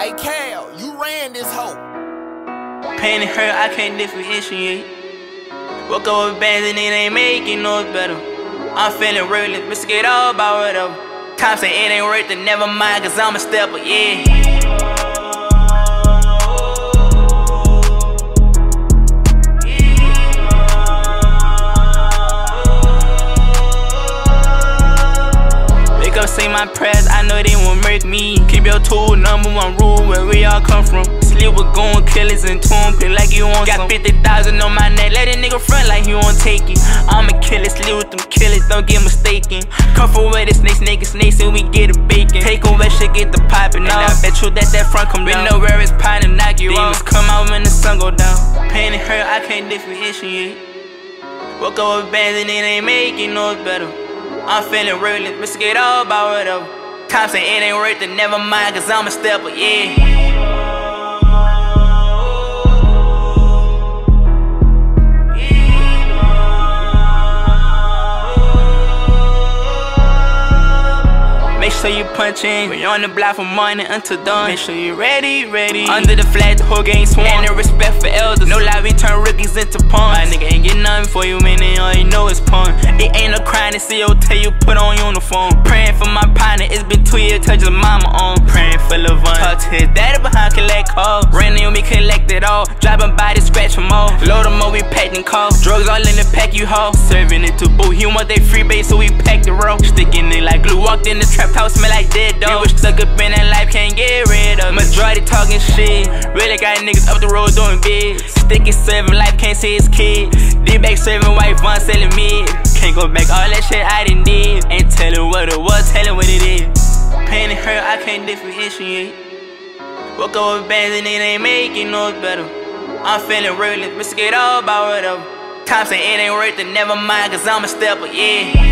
Hey Cal, you ran this hoe. Pain and hurt, I can't differentiate. Woke up with bands and it ain't making no better. I'm feeling Mr. Get all about whatever. Time say it ain't worth it, never mind, cause I'm a stepper, yeah. Say my prayers, I know they won't murk me. Keep your tool, number one rule, where we all come from. Sleep with going killers and play like you want Got 50,000 on my neck, let a nigga front like he won't take it. I'm a killer, sleep with them killers, don't get mistaken. Come for where the snakes, niggas, snakes, and we get a bacon. Take on that shit, get the poppin' off. I bet you that that front come down. know where it's pine and knock you Demons off. come out when the sun go down. Pain and hurt, I can't differentiate. Woke up with bands and it ain't making no better. I'm feeling Mr. Get all about whatever. Time say it ain't worth it, never mind, cause I'm a stepper, yeah. Sure you punch in. When you're on the block from morning until dawn. Make sure you ready, ready. Under the flag, the whole gang swarm. And the respect for elders. No lie, we turn rookies into pawns. My nigga ain't get nothing for you, man. And all you know is pawn. It ain't no crying to see your tell you put on uniform. Praying for my partner, it's been two years, touch his mama on. Levon. Talk to his daddy behind collect calls. Running on me, collect it all. Driving by the scratch from all. Load them up, we packed and call. Drugs all in the pack, you haul. Serving it to boo. He want they free base, so we packed the roll. Sticking it like glue. Walked in the trap house, smell like dead dog. We was stuck up in that life, can't get rid of. Majority talking shit. Really got niggas up the road doing big. Sticky serving life, can't see his kid. D-back serving white Von selling me. Can't go back all that shit I done did. Ain't tellin' what it was, tellin' what it is. Pain and hurt, I can't differentiate. Woke up with bands and it ain't making no better. I'm feeling Mr. Get all about whatever. Time say it ain't worth it, never mind, cause I'm a stepper, yeah.